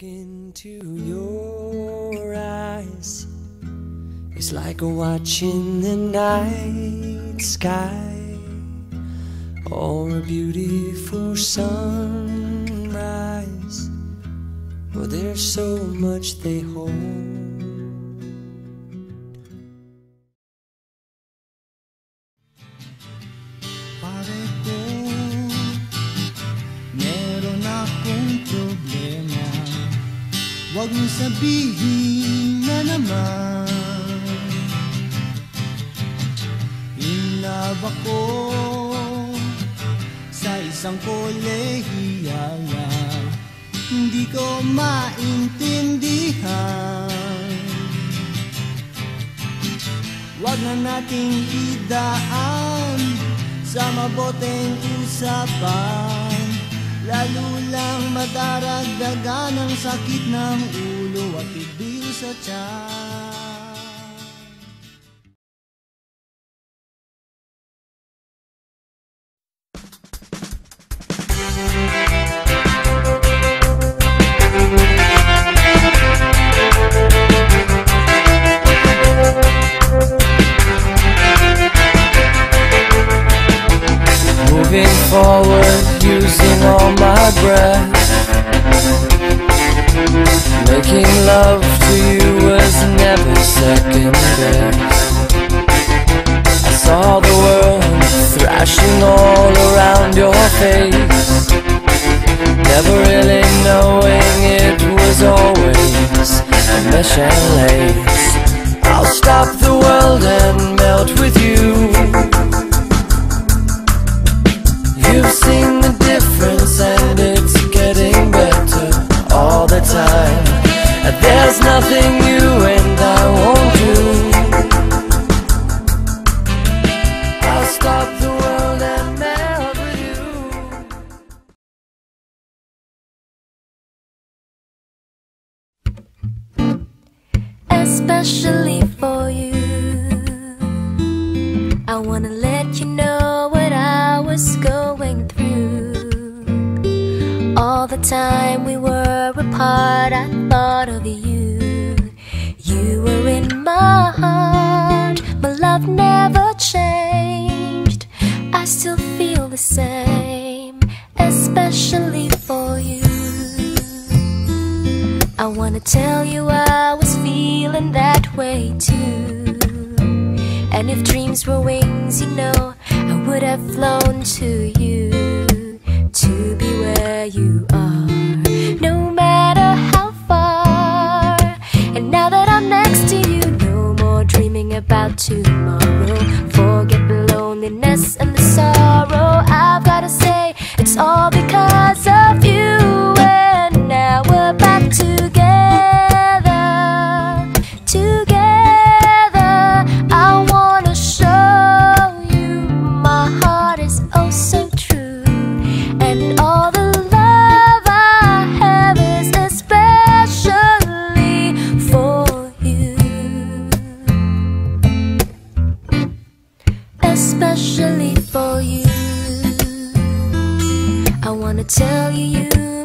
look into your eyes, it's like watching the night sky or a beautiful sunrise. Well, there's so much they hold. Huwag mo sabihin na naman. In ako sa isang kolehiyala Hindi ko maintindihan. Huwag na nating idaan sa maboteng usapan Lalo lang madaragdagan ang sakit ng ulo at bibig sa tiyan. Forward, breath. Making love to you was never second best. I saw the world thrashing all around your face. Never really knowing it was always a mesh and lace. I'll stop the world and melt with you. Stop the world and melt with you. especially for you. I wanna let you know what I was going through. All the time we were apart, I thought still feel the same, especially for you. I wanna tell you I was feeling that way too. And if dreams were wings, you know, I would have flown to you to be where you are, no matter how far. And now that I'm next to you, no more dreaming about tomorrow. It's all because of you. And now we're back together. Together, I wanna show you my heart is oh so true. And all the love I have is especially for you especially for you. Wanna tell you you,